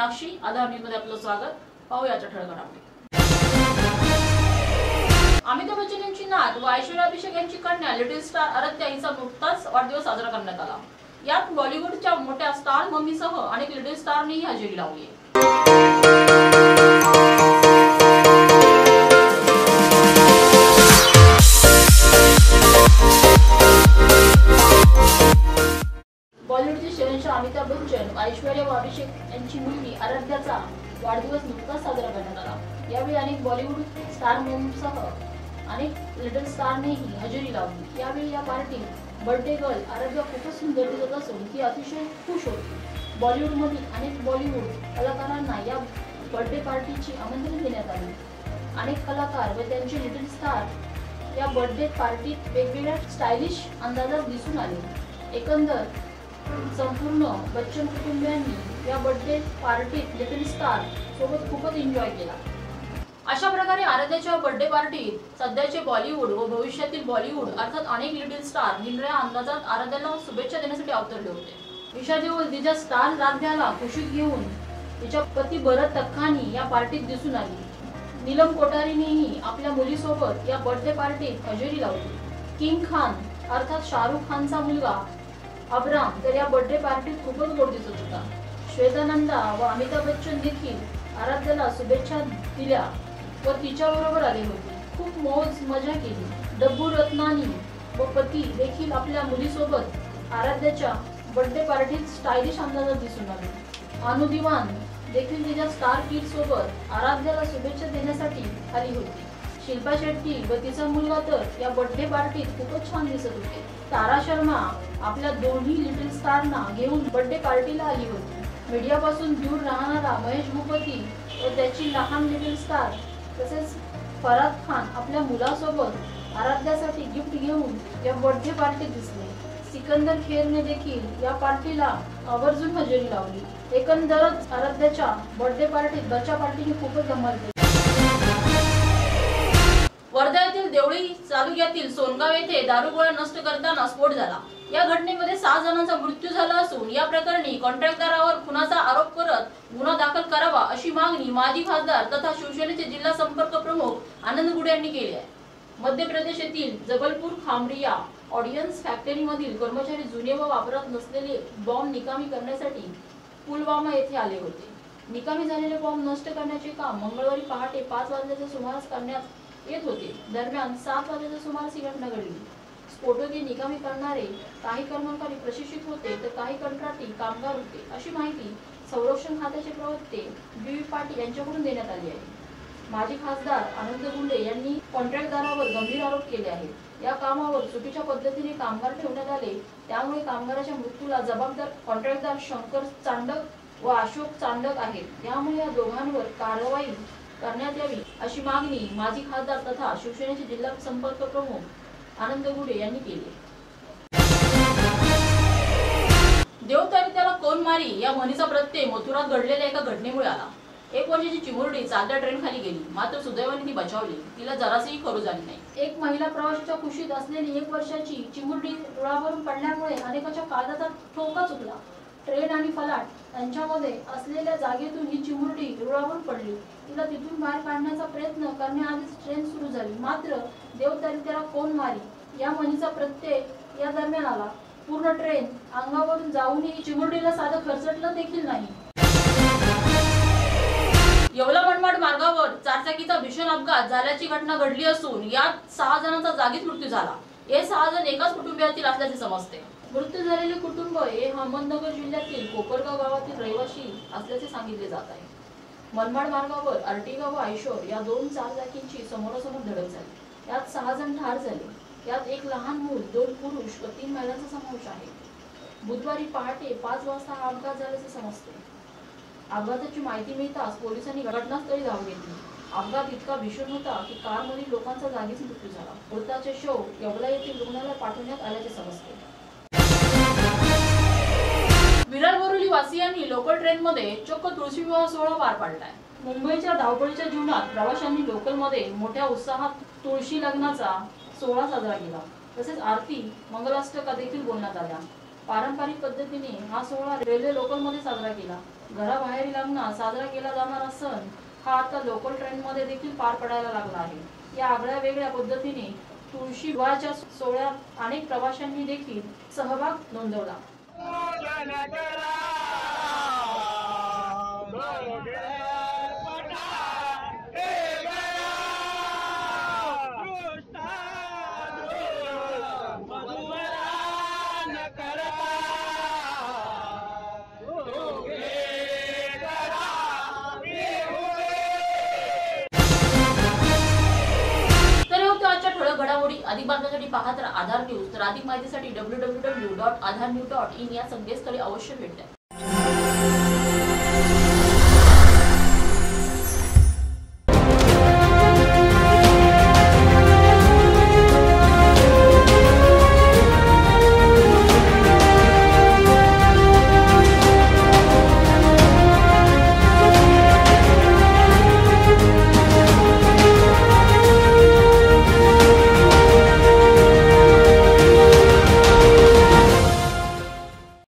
मीनाक्षी आधार न्यूजमध्ये आपलं स्वागत. पाहूयाच्या ठळक अमिताभ बच्चन यांची नात व ऐश्वर्या अभिषेक यांची कन्या लिटिल स्टार आराध्या हिचा नुकताच वाढदिवस साजरा करण्यात आला. यात बॉलिवूडच्या मोठ्या स्टार मम्मीसह अनेक लिटिल स्टारनीही हजेरी लावली ऐश्वर्या अभिषेक यांची मुलगी आराध्याचा वाढदिवस नुकताच साजरा करण्यात आला. यावेळी अनेक बॉलिवूड स्टार सह अनेक लिटल स्टारनेही हजेरी लावली. यावेळी या पार्टीत बर्थडे गर्ल आराध्या खूपच सुंदर दिसत असून ती अतिशय खुश होती. बॉलिवूडमधील अनेक बॉलिवूड कलाकारांना या बर्थडे पार्टीची आमंत्रण देण्यात आले. अनेक कलाकार व त्यांचे लिटल स्टार या बर्थडे पार्टीत वेगवेगळ्या स्टायलिश अंदाजात दिसून आले. एकंदर संपूर्ण बच्चन कुटुंबियांनी या बर्थडे पार्टीत लिटिल स्टार सोबत खूपच एन्जॉय केला. अशा प्रकारे आराध्याच्या बर्थडे पार्टीत सध्याचे बॉलिवूड व भविष्यातील बॉलिवूड अर्थात अनेक लिटिल स्टार निरनिळ्या अंदाजात आराध्याला शुभेच्छा देण्यासाठी अवतरले होते. ईशा देओल तिच्या स्टार राध्याला खुशीत घेऊन तिच्या पती भरत तक्खानी या पार्टीत दिसून आली. नीलम कोठारीनेही आपल्या मुलीसोबत या बर्थडे पार्टीत हजेरी लावली. किंग खान अर्थात शाहरुख खानचा मुलगा अब्राम तर या बर्थडे पार्टीत खूपच गोड दिसत होता. श्वेतानंदा व अमिताभ बच्चन देखील आराध्याला शुभेच्छा दिल्या व तिच्या बरोबर आले होते. खूप मौज मजा केली. डब्बू रत्नानी व पती देखील आपल्या मुलीसोबत आराध्याच्या बर्थडे पार्टीत स्टायलिश अंदाजात दिसून आले. अनुदिवान देखील तिच्या स्टार किड सोबत आराध्याला शुभेच्छा देण्यासाठी आली होती. शिल्पा शेट्टी व तिचा मुलगा तर या बर्थडे पार्टीत खूपच छान दिसत होते. तारा शर्मा आपल्या दोन्ही लिटिल स्टारना घेऊन बर्थडे पार्टीला आली होती. मीडियापासून दूर राहणारा महेश भूपती व त्याची लहान लिटिल स्टार तसेच फराद खान आपल्या मुलासोबत आराध्यासाठी गिफ्ट घेऊन या बर्थडे पार्टीत दिसले. सिकंदर खेरने देखील या पार्टीला आवर्जून हजेरी लावली. एकंदरच आराध्याच्या बर्थडे पार्टीत बच्चा पार्टीने खूपच धमाल केली. येथील तालुक्यातील सोनगाव येथे दारुगोळा नष्ट करताना स्फोट झाला. या घटनेमध्ये सहा जणांचा मृत्यू झाला असून या प्रकरणी कॉन्ट्रॅक्टरावर खुनाचा आरोप करत गुन्हा दाखल करावा अशी मागणी माजी खासदार तथा शिवसेनेचे जिल्हा संपर्क प्रमुख आनंद गुडे यांनी केली आहे. मध्य प्रदेश येथील जबलपूर खामरिया ऑडियन्स फॅक्टरीमधील कर्मचारी जुने व वापरात नसलेले बॉम्ब निकामी करण्यासाठी पुलवामा येथे आले होते. निकामी झालेले बॉम्ब नष्ट करण्याचे काम मंगळवारी पहाटे पाच वाजल्याच्या सुमारास करण्यात येत होते. दरम्यान सात वाजेच्या सुमारास ही घटना घडली. स्फोटके निकामी करणारे काही कर्मचारी प्रशिक्षित होते तर काही कंत्राटी कामगार होते. अशी माहिती संरक्षण खात्याचे प्रवक्ते बी. व्ही पाटील यांच्याकडून देण्यात आली आहे. माजी खासदार आनंद गुंडे यांनी कॉन्ट्रॅक्टदारावर गंभीर आरोप केले आहेत. या कामावर चुकीच्या पद्धतीने कामगार ठेवण्यात आले. त्यामुळे कामगाराच्या मृत्यूला जबाबदार कॉन्ट्रॅक्टदार शंकर चांडक व अशोक चांडक आहेत. त्यामुळे या दोघांवर कारवाई करण्यात यावी अशी मागणी माजी खासदार तथा शिवसेनेचे जिल्हा संपर्क प्रमुख आनंद गुडे यांनी केली. देवतारी त्याला कोण मारी या म्हणीचा प्रत्यय मथुरात घडलेल्या एका घटनेमुळे आला. एक वर्षाची चिमुरडी चालत्या ट्रेन खाली गेली. मात्र सुदैवाने ती बचावली. तिला जरासही करू झाली नाही. एक महिला प्रवाशाच्या खुशीत असलेली एक वर्षाची चिमुरडी रुळावरून पडल्यामुळे अनेकाच्या काळजाचा ठोका चुकला. ट्रेन आणि फलाट यांच्यामध्ये असलेल्या जागेतून ही चिमुरडी रुळावून पडली. तिला तिथून बाहेर काढण्याचा प्रयत्न करण्याआधीच ट्रेन सुरू झाली. मात्र देवतारी त्याला कोण मारी? या म्हणीचा प्रत्यय या दरम्यान आला. पूर्ण ट्रेन अंगावरून जाऊनही चिमुरडीला साधं खरचटलं देखील नाही. येवला मनमाड मार्गावर चारचाकीचा भीषण अपघात झाल्याची घटना घडली असून यात सहा जणांचा जागीच मृत्यू झाला. हे सहा जण एकाच कुटुंबियातील असल्याचे समजते. मृत्यू झालेले कुटुंब हे अहमदनगर जिल्ह्यातील कोपरगाव गावातील रहिवासी असल्याचे सांगितले जात आहे. मनमाड मार्गावर अर्टिगा व आयशोर या दोन चारचाकींची समोरासमोर धडक झाली. यात सहा जण ठार झाले. यात एक लहान मूल दोन पुरुष व तीन महिलांचा समावेश आहे. बुधवारी पहाटे पाच वाजता हा अपघात झाल्याचे समजते. अपघाताची माहिती मिळताच पोलिसांनी घटनास्थळी धाव घेतली. अपघात इतका भीषण होता की कारमधील लोकांचा जागीच मृत्यू झाला. मृताचे शव येवला येथील रुग्णालयात पाठवण्यात आल्याचे समजते. विरार बोरुली वासियांनी लोकल ट्रेनमध्ये चक्क तुळशी विवाह सोहळा पार पाडलाय. मुंबईच्या धावपळीच्या जीवनात प्रवाशांनी लोकलमध्ये मोठ्या उत्साहात तुळशी लग्नाचा सोहळा साजरा केला. तसेच आरती मंगलाष्टका देखील बोलण्यात आल्या. पारंपरिक पद्धतीने हा सोहळा रेल्वे लोकलमध्ये साजरा केला. घराबाहेरील लग्न साजरा केला जाणारा सण हा आता लोकल ट्रेनमध्ये देखील पार पडायला लागला आहे. या आगळ्या वेगळ्या पद्धतीने तुळशी विवाहाच्या सोहळ्यात अनेक प्रवाशांनी देखील सहभाग नोंदवला. तर हे बातम्यांसाठी पाहत राहा आधार न्यूज. तर अधिक माहितीसाठी W W W dot Aadhaar news dot in या संकेतस्थळी अवश्य भेट द्या.